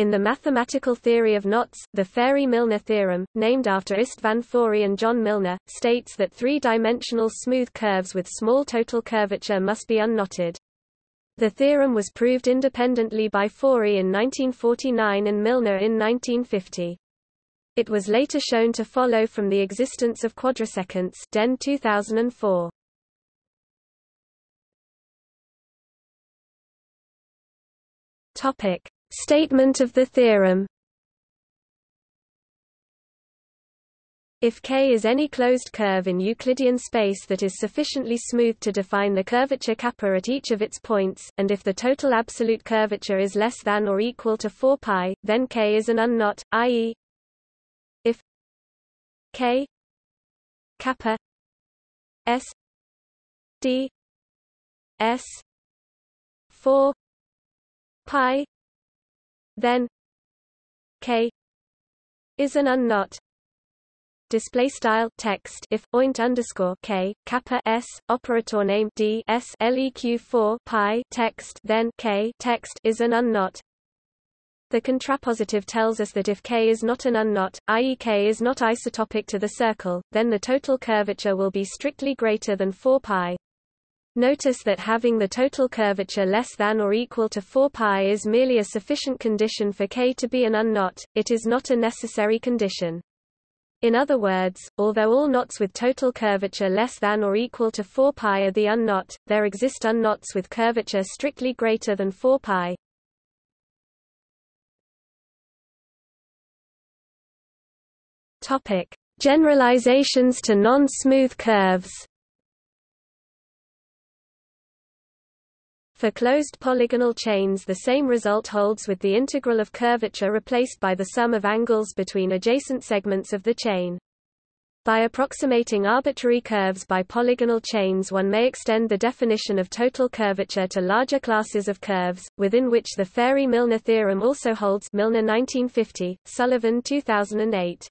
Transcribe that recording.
In the mathematical theory of knots, the Fary-Milnor theorem, named after Istvan Fary and John Milnor, states that three-dimensional smooth curves with small total curvature must be unknotted. The theorem was proved independently by Fary in 1949 and Milnor in 1950. It was later shown to follow from the existence of quadrisecants Denne 2004. Topic: Statement of the theorem If K is any closed curve in Euclidean space that is sufficiently smooth to define the curvature kappa at each of its points, and if the total absolute curvature is less than or equal to 4 pi, then K is an unknot, i.e. if K kappa S D S 4 pi then k is an unknot display style text if oint underscore k kappa s operator name d s leq 4 pi text then k text is an unknot the contrapositive tells us that if k is not an unknot, i.e. k is not isotopic to the circle, then the total curvature will be strictly greater than 4 pi. Notice that having the total curvature less than or equal to 4 pi is merely a sufficient condition for K to be an unknot, it is not a necessary condition. In other words, although all knots with total curvature less than or equal to 4 pi are the unknot, there exist unknots with curvature strictly greater than 4 pi. Topic: Generalizations to non-smooth curves. For closed polygonal chains the same result holds with the integral of curvature replaced by the sum of angles between adjacent segments of the chain. By approximating arbitrary curves by polygonal chains one may extend the definition of total curvature to larger classes of curves, within which the Fary-Milnor theorem also holds Milnor 1950, Sullivan 2008.